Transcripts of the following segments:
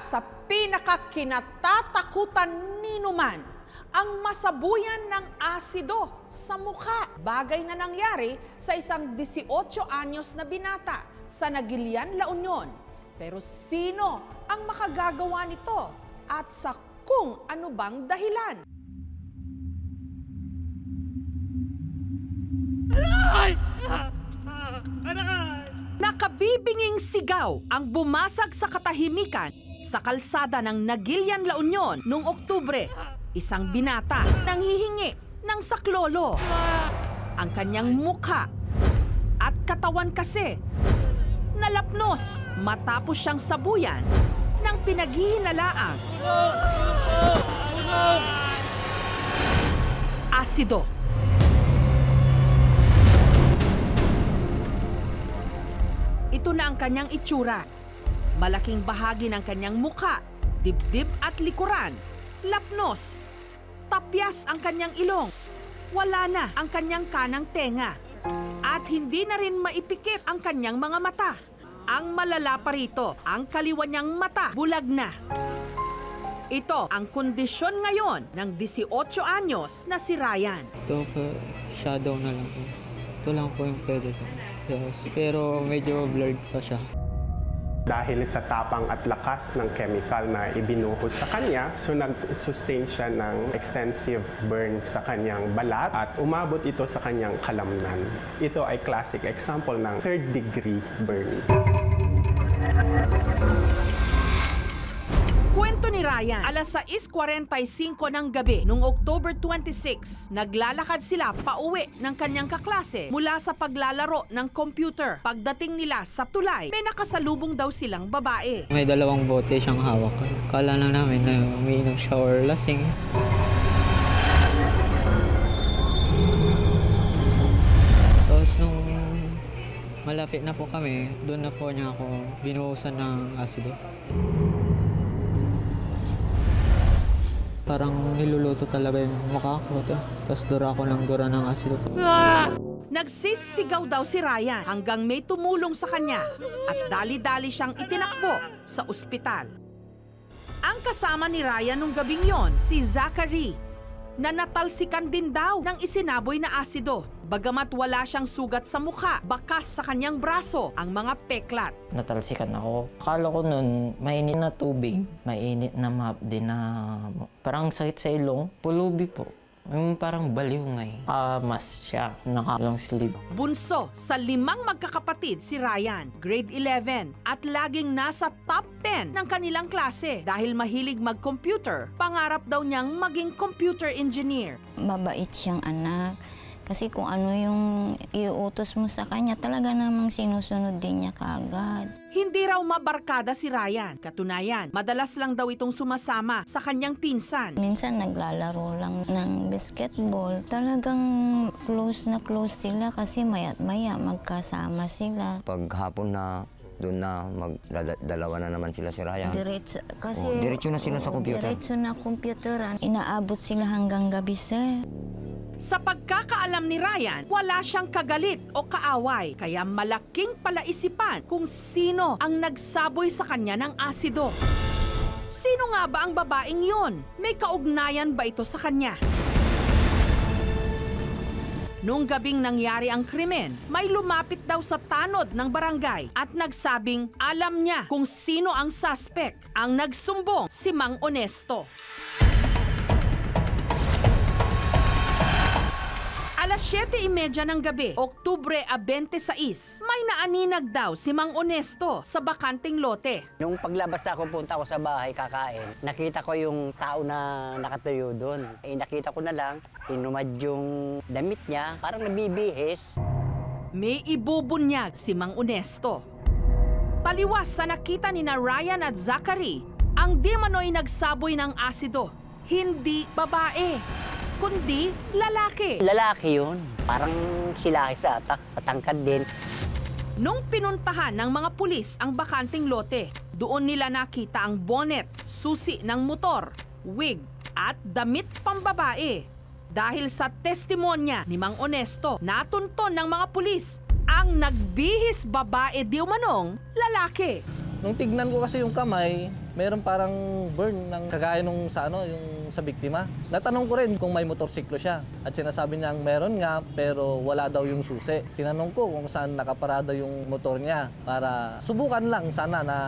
Sa pinakakinatatakutan ni Numan ang masabuyan ng asido sa mukha. Bagay na nangyari sa isang 18 anyos na binata sa Nagilian, La Union. Pero sino ang makagagawa nito at sa kung ano bang dahilan? Nakabibinging sigaw ang bumasag sa katahimikan sa kalsada ng Nagilian, La Union noong Oktubre. Isang binata nang hihingi ng saklolo. Ang kanyang mukha at katawan kasi nalapnos matapos siyang sabuyan ng pinaghihinalaang asido. Ito na ang kanyang itsura. Malaking bahagi ng kanyang muka, dibdib at likuran, lapnos. Tapyas ang kanyang ilong. Wala na ang kanyang kanang tenga. At hindi na rin maipikit ang kanyang mga mata. Ang malala pa rito, ang kaliwa niyang mata bulag na. Ito ang kondisyon ngayon ng 18 anyos na si Ryan. Ito po, shadow na lang po. Ito lang po yung pwede ko. Yes, pero medyo blurred pa siya. Dahil sa tapang at lakas ng chemical na ibinuhos sa kanya, so nag-sustain siya ng extensive burn sa kanyang balat at umabot ito sa kanyang kalamnan. Ito ay classic example ng third degree burn. Ryan, alas 6.45 ng gabi noong October 26, naglalakad sila pauwi ng kanyang kaklase mula sa paglalaro ng computer. Pagdating nila sa tulay, may nakasalubong daw silang babae. May dalawang bote siyang hawak. Kala lang namin na umiinom siya or lasing. Tapos nung malapit na po kami, doon na po niya ako binuhusan ng asido. Parang niluluto talaga yung mukha ko. Tapos dura ako ng dura ng asido. Nagsisigaw daw si Ryan hanggang may tumulong sa kanya at dali-dali siyang itinakbo sa ospital. Ang kasama ni Ryan nung gabing yon, si Zachary, na natalsikan din daw ng isinaboy na asido. Bagamat wala siyang sugat sa mukha, bakas sa kanyang braso ang mga peklat. natalsikan ako. Akala ko nun, mainit na tubig, mainit na map din na parang sakit sa ilong, pulubi po. Yung parang baliw ngay. Ah, mas siya, naka-long sleeve. Bunso sa limang magkakapatid si Ryan, grade 11, at laging nasa top 10 ng kanilang klase. Dahil mahilig mag-computer, pangarap daw niyang maging computer engineer. mabait siyang anak. Kasi kung ano yung iuutos mo sa kanya, talaga namang sinusunod din niya kaagad. Hindi raw mabarkada si Ryan. Katunayan, madalas lang daw itong sumasama sa kanyang pinsan. Minsan naglalaro lang ng basketball. Talagang close na close sila kasi maya't maya magkasama sila. Pag hapon na, doon na, magdalawa na naman sila si Ryan. Diretso, kasi, Oh, diretso na sila sa Oo, computer. Diretso na computeran. Inaabot sila hanggang gabi, sir. Sa pagkakaalam ni Ryan, wala siyang kagalit o kaaway. Kaya malaking palaisipan kung sino ang nagsaboy sa kanya ng asido. Sino nga ba ang babaeng yon? May kaugnayan ba ito sa kanya? Noong gabing nangyari ang krimen, may lumapit daw sa tanod ng barangay at nagsabing alam niya kung sino ang suspect. Ang nagsumbong si Mang Onesto. 7.30 ng gabi, Oktubre a 26, may naaninag daw si Mang Onesto sa bakanting lote. Nung paglabas ako, punta ako sa bahay kakain, nakita ko yung tao na nakatuyo doon. Eh, nakita ko na lang, inumad yung damit niya, parang nabibihis. May ibubunyag si Mang Onesto. Taliwas sa nakita ni na Ryan at Zachary, ang di manoy nagsaboy ng asido. Hindi babae, kundi lalaki. Lalaki yun, parang silahi sa atak, patangkad din. Nung pinuntahan ng mga pulis ang bakanting lote, doon nila nakita ang bonnet, susi ng motor, wig at damit pambabae. Dahil sa testimonya ni Mang Onesto, natunton ng mga pulis ang nagbihis babae di umanong lalaki. Nung tignan ko kasi yung kamay, meron parang burn ng kagaya nung sa ano, yung sa biktima. Natanong ko rin kung may motorsiklo siya. At sinasabi niya meron nga pero wala daw yung susi. Tinanong ko kung saan nakaparada yung motor niya para subukan lang sana na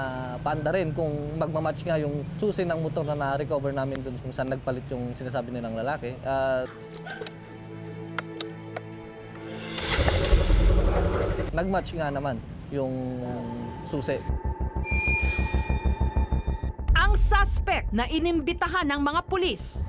paanda rin kung magmamatch nga yung susi ng motor na na-recover namin dun kung saan nagpalit yung sinasabi nilang lalaki. At nagmatch nga naman yung susi. Ang suspect na inimbitahan ng mga pulis.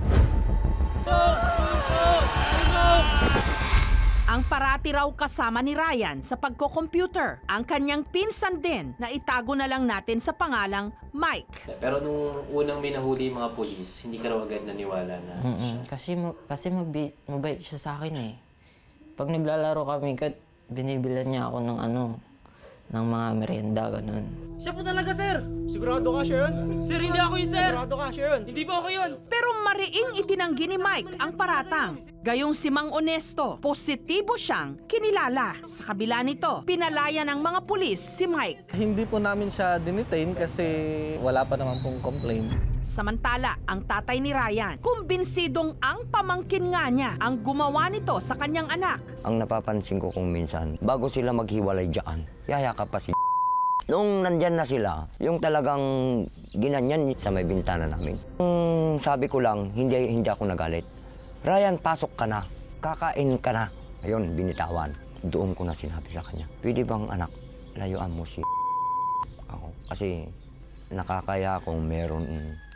Ang parati raw kasama ni Ryan sa pagko-computer. Ang kanyang pinsan din na itago na lang natin sa pangalang Mike. Pero nung unang may nahuli mga polis, hindi ka raw agad naniwala na Mm-mm. Kasi, mo, kasi mabait, mabait siya sa akin eh. Pag naglalaro kami, kat, binibilan niya ako ng ano, ng mga merienda, ganun. Siya po talaga, sir! Sigurado ka siya yun? Sir, hindi ako yun, sir! Sigurado ka siya yun? Hindi po ako yun! Pero mariing itinanggi ni Mike ang paratang. Gayong si Mang Onesto, positibo siyang kinilala. Sa kabila nito, pinalaya ng mga pulis si Mike. Hindi po namin siya dinitain kasi wala pa naman pong complaint. Samantala, ang tatay ni Ryan, kumbinsidong ang pamangkin nga niya ang gumawa nito sa kanyang anak. Ang napapansin ko kung minsan, bago sila maghiwalay dyan, yayakap pa si Nung nandyan na sila, yung talagang ginanyan sa may bintana namin. Yung sabi ko lang, hindi, hindi ako nagalit. Ryan, pasok ka na. Kakain ka na. Ayun, binitawan. Doon ko na sinabi sa kanya, pwede bang anak, layuan mo si ako. Kasi nakakaya kung meron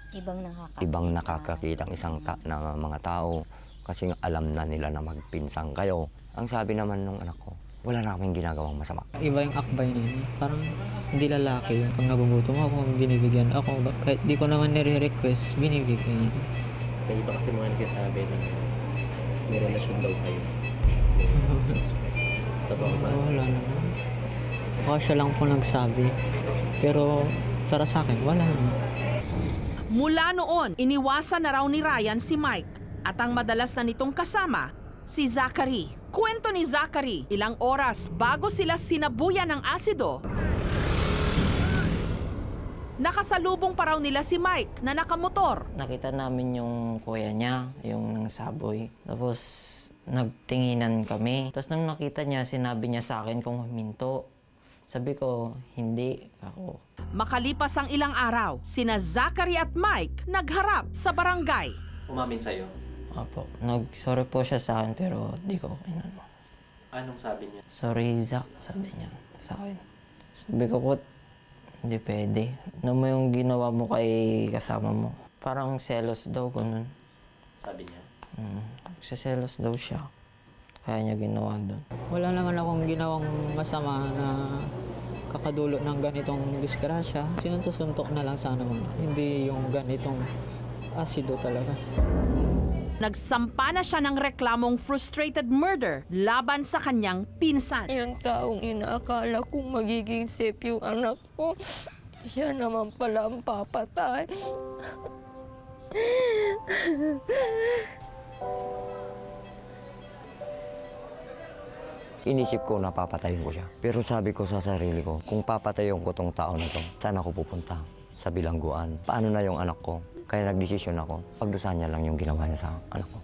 Ibang nakaka... ibang nakakakitang isang ta- na mga tao kasi alam na nila na magpinsang kayo. Ang sabi naman ng anak ko, wala na kaming ginagawang masama. Iba yung akbay niya. Parang hindi lalaki yun. Pag nabubuto mo ako, binibigyan ako. Kahit di ko naman nire-request, binibigyan niya. may iba kasi mga nagsasabi na may relasyon daw kayo. Totoo ba? Wala naman. Baka siya lang po nagsabi. Pero para sa akin, wala naman. Mula noon, iniwasan na raw ni Ryan si Mike at ang madalas na nitong kasama, si Zachary. Kwento ni Zachary, ilang oras bago sila sinabuyan ng asido, nakasalubong pa raw nila si Mike na nakamotor. Nakita namin yung kuya niya, yung nang saboy. Tapos, nagtinginan kami. Tapos nang nakita niya, sinabi niya sa akin kung huminto. Sabi ko, hindi ako. Makalipas ang ilang araw, sina Zachary at Mike nagharap sa barangay. Umamin sa'yo. Apo, nag-sorry po siya sa akin pero di ko inano. Anong sabi niya? Sorry, Zach, sabi niya sa akin. Sabi ko po, hindi pwede. Ano mo yung ginawa mo kay kasama mo? Parang selos daw, ganun. Sabi niya. Mm, selos daw siya. Kaya niya ginawa doon. Wala naman akong ginawang masama na kakadulo ng ganitong disgrasya. Sinuntok-suntok na lang sana mo. Hindi yung ganitong asido talaga. Nagsampa na siya ng reklamong frustrated murder laban sa kanyang pinsan. Yung taong inaakala kong magiging safe yung anak ko, siya naman pala ang papatay. Inisip ko na papatayin ko siya. Pero sabi ko sa sarili ko, kung papatayin ko tong tao na to, saan ako pupunta? Sa bilangguan. Paano na yung anak ko? Kaya nagdesisyon ako, pagdusahan niya lang yung ginawa niya sa anak ko.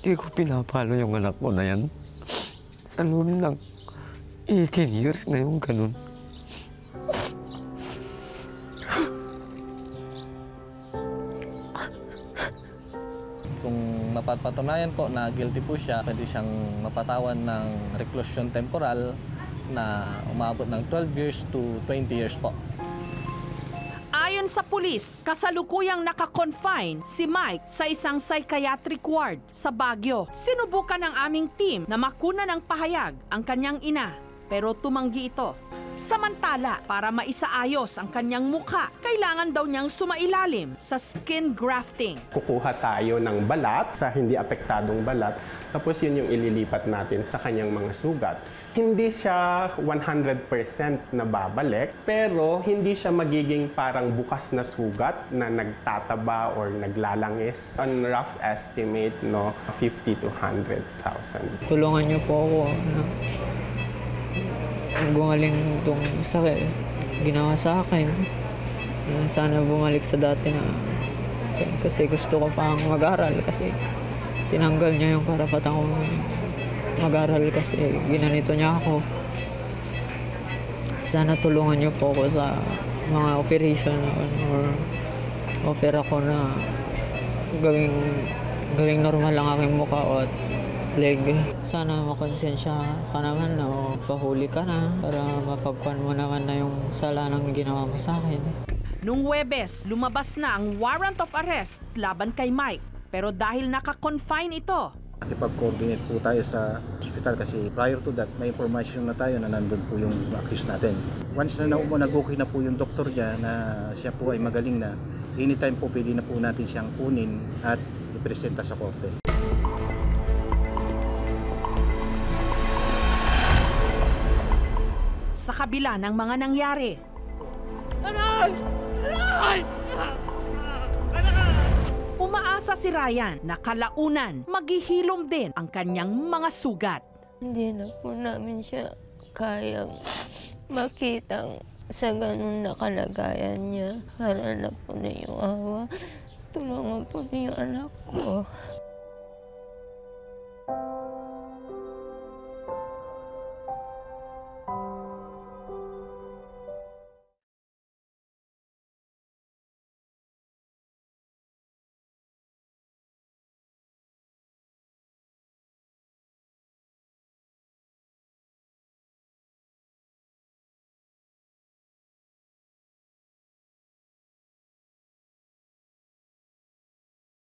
Hindi ko pinapalo yung anak ko na yan. Sa loob ng 18 years ngayon ganun. Mapapatunayan po na guilty po siya, pwede siyang mapatawan ng reclusion temporal na umabot ng 12 years to 20 years po. Ayon sa pulis, kasalukuyang naka-confine si Mike sa isang psychiatric ward sa Baguio. Sinubukan ng aming team na makuna ng pahayag ang kanyang ina, pero tumanggi ito. Samantala, para maisaayos ang kanyang mukha, kailangan daw niyang sumailalim sa skin grafting. Kukuha tayo ng balat sa hindi apektadong balat, tapos yun yung ililipat natin sa kanyang mga sugat. Hindi siya 100% na babalik, pero hindi siya magiging parang bukas na sugat na nagtataba or naglalangis. On rough estimate, no, 50 to 100,000. Tulungan niyo po ako na gumaling itong sakit. ginawa sa akin. Na Sana bumalik sa dati na kasi gusto ko pang mag-aral kasi tinanggal niya yung karapatan kong mag-aral kasi ginanito niya ako. Sana tulungan niyo po ako sa mga operation ano, or offer ako na gawing gawing normal lang aking mukha at leg. Sana makonsensya ka naman na o pahuli ka na para mapagkuhan mo naman na yung sala ng ginawa mo sa akin. Nung Webes, lumabas na ang warrant of arrest laban kay Mike. Pero dahil naka-confine ito, Nakipag-coordinate po tayo sa hospital kasi prior to that, may information na tayo na nandun po yung accused natin. Once na na nag-okay na po yung doktor niya na siya po ay magaling na, anytime po pwede na po natin siyang kunin at ipresenta sa korte. Sa kabila ng mga nangyari, umaasa si Ryan na kalaunan maghihilom din ang kanyang mga sugat. Hindi na po namin siya kayang makitang sa ganun na kalagayan niya. Hala na po na yung awa. Tulungan po niyo yung anak ko.